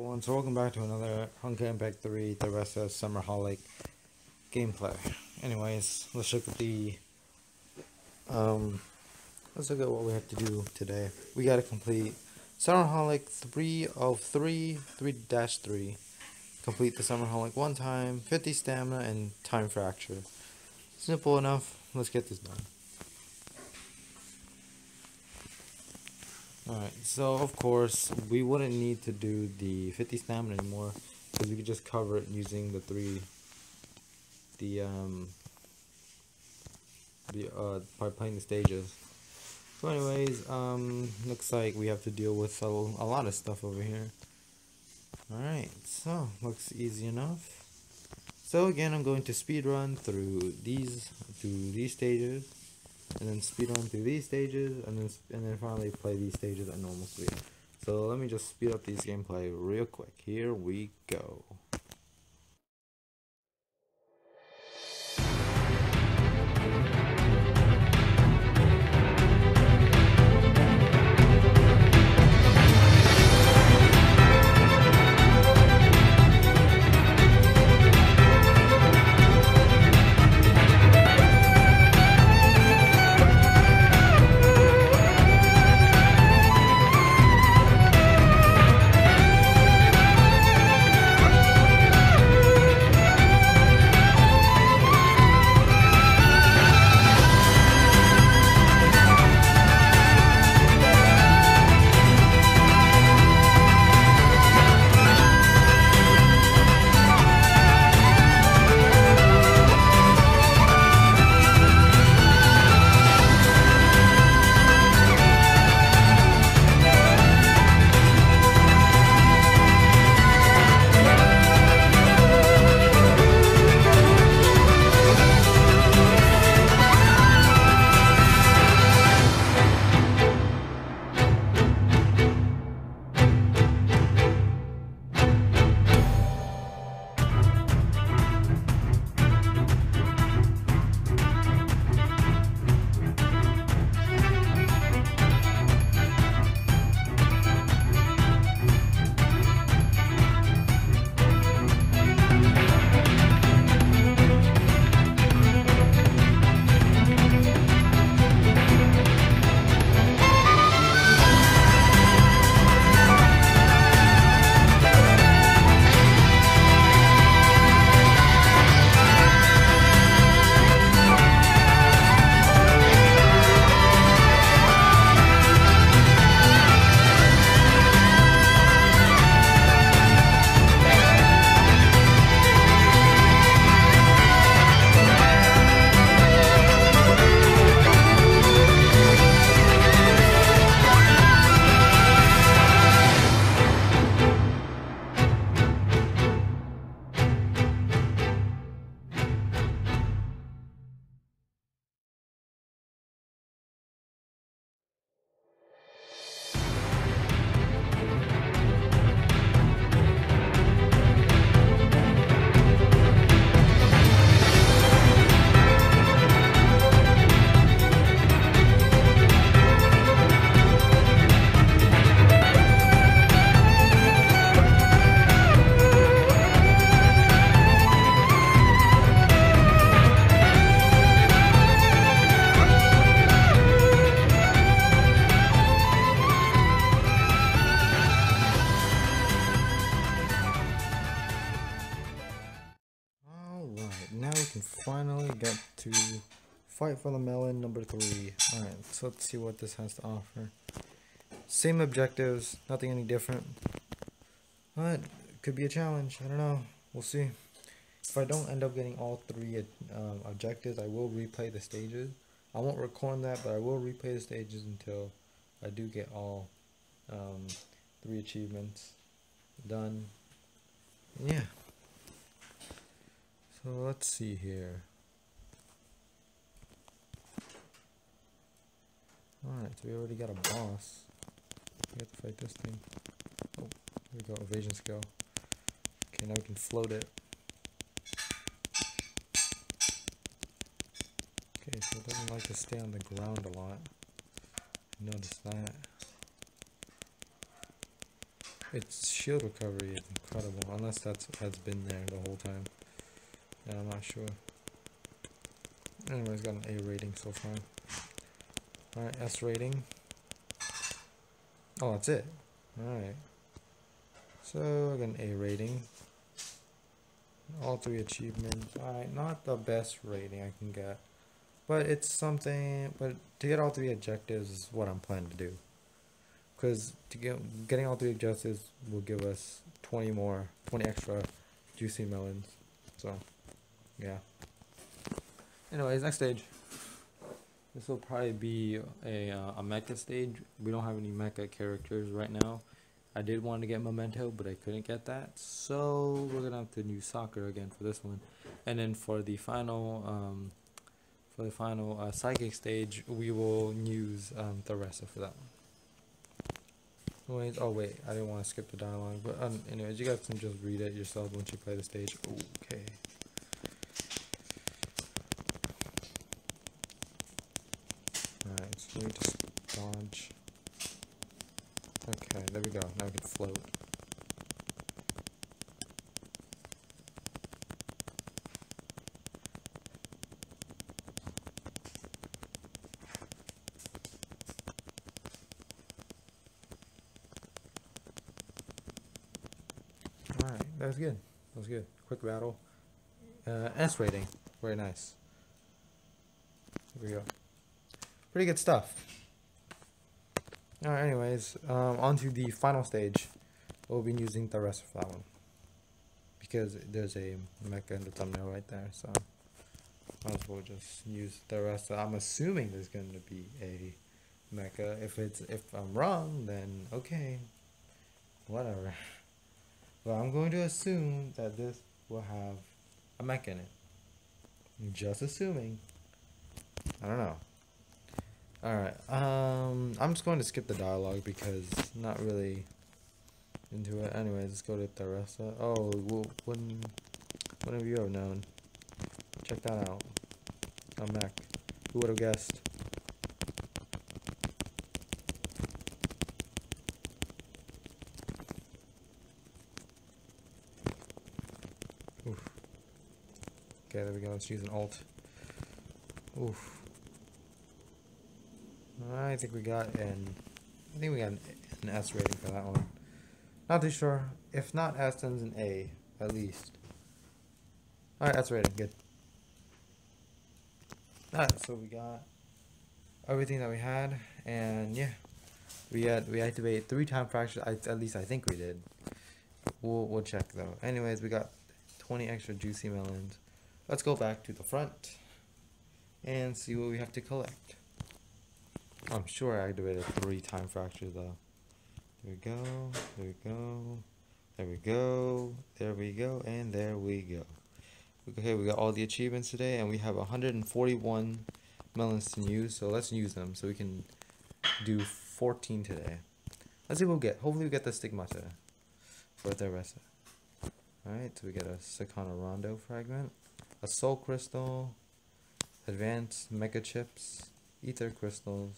everyone, so welcome back to another Honkai Impact 3 The rest of Summer Holic gameplay. Anyways, let's look at the um let's look at what we have to do today. We gotta complete Summer Holic 3 of 3 3-3. Complete the Summer Holic one time, 50 stamina and time fracture. Simple enough, let's get this done. Alright, so of course, we wouldn't need to do the 50 stamina anymore, because we could just cover it using the three, the, um, the, uh, by playing the stages. So anyways, um, looks like we have to deal with a, a lot of stuff over here. Alright, so, looks easy enough. So again, I'm going to speed run through these, through these stages and then speed on through these stages, and then and then finally play these stages at normal speed. So let me just speed up these gameplay real quick. Here we go. Now we can finally get to Fight for the Melon number 3. Alright, so let's see what this has to offer. Same objectives, nothing any different. But, could be a challenge, I don't know. We'll see. If I don't end up getting all three um, objectives, I will replay the stages. I won't record that, but I will replay the stages until I do get all um, three achievements done. Yeah. So let's see here. Alright, so we already got a boss. We have to fight this thing. Oh, here we go, evasion skill. Okay, now we can float it. Okay, so it doesn't like to stay on the ground a lot. Notice that. Its shield recovery is incredible, unless that's has been there the whole time. Yeah, I'm not sure. Anyways, got an A rating so far. Alright, S rating. Oh, that's it. Alright. So, I got an A rating. All three achievements. Alright, not the best rating I can get. But it's something, but to get all three objectives is what I'm planning to do. Because to get, getting all three objectives will give us 20 more, 20 extra juicy melons. So, yeah. Anyways, next stage. This will probably be a, uh, a mecha stage. We don't have any mecha characters right now. I did want to get Memento, but I couldn't get that. So we're going to have to use Soccer again for this one. And then for the final um, for the final uh, psychic stage, we will use um, Theresa for that one. Wait, oh wait, I didn't want to skip the dialogue, but um, anyways, you guys can just read it yourself once you play the stage. Okay. Alright, so we just dodge. Okay, there we go. Now we can float. Alright, that was good. That was good. Quick battle. Uh, S rating. Very nice. Here we go. Pretty good stuff. Alright, anyways, um, on to the final stage. We'll be using Theresa of that one. Because there's a mecha in the thumbnail right there, so might as well just use Theresa. I'm assuming there's going to be a mecha. If it's if I'm wrong, then okay, whatever. But I'm going to assume that this will have a mech in it. Just assuming. I don't know. Alright, um, I'm just going to skip the dialogue because not really into it. Anyways, let's go to Theresa. Oh, well, wouldn't you have known? Check that out. A mech. Who would have guessed? Oof. Okay, there we go. Use an alt. Oof. I think we got an. I think we got an, an S rating for that one. Not too sure. If not S, then an A at least. All right, S rating. Good. All right, so we got everything that we had, and yeah, we had we activated three time fractures. I, at least I think we did. We'll we'll check though. Anyways, we got 20 extra juicy melons. Let's go back to the front and see what we have to collect. I'm sure I activated three time fractures though. There we go, there we go, there we go, there we go, and there we go. Okay, we got all the achievements today, and we have 141 melons to use, so let's use them so we can do 14 today. Let's see what we'll get. Hopefully we get the stigmata for Theresa. Alright, so we get a Sakuno Rondo fragment, a soul crystal, advanced mecha chips, ether crystals,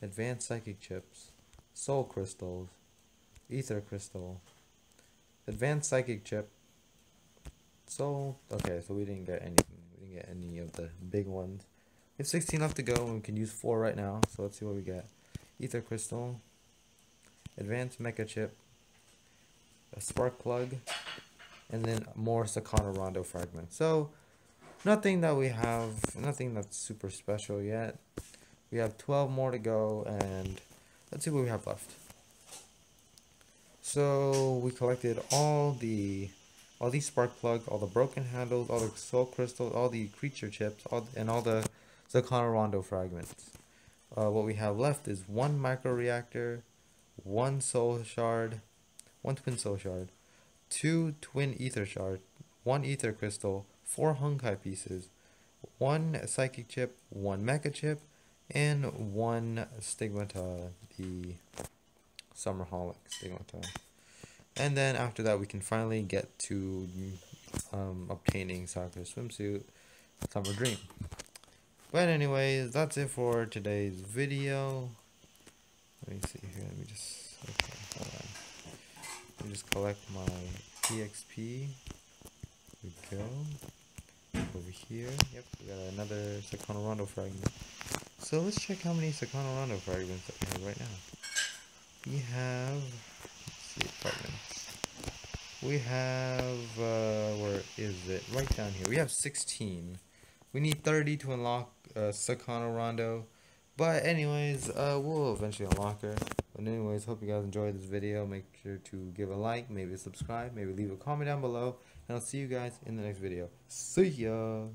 advanced psychic chips, soul crystals, ether crystal, advanced psychic chip, soul. Okay, so we didn't get anything. We didn't get any of the big ones. We have 16 left to go, and we can use four right now. So let's see what we get. Ether crystal, advanced mecha chip, a spark plug, and then more Sakuno Rondo fragments. So nothing that we have, nothing that's super special yet. We have 12 more to go, and let's see what we have left. So we collected all the all these spark plug, all the broken handles, all the soul crystals, all the creature chips, all and all the Sakuno Rondo fragments. Uh, what we have left is one micro reactor, one soul shard, one twin soul shard, two twin ether shard, one ether crystal, four Honkai pieces, one psychic chip, one mecha chip, and one stigmata, the Summer Holic stigmata. And then after that, we can finally get to um, obtaining Sakura swimsuit, Summer Dream. But anyways, that's it for today's video. Let me see here. Let me just. Okay, just collect my EXP. We go. Over here. Yep, we got another Sakuno Rondo fragment. So let's check how many Sakuno Rondo fragments that we have right now. We have see fragments. We have uh where is it? Right down here. We have sixteen. We need thirty to unlock uh Sakuno Rondo. But anyways, uh we'll eventually unlock her. But anyways, hope you guys enjoyed this video. Make sure to give a like, maybe subscribe, maybe leave a comment down below. And I'll see you guys in the next video. See ya!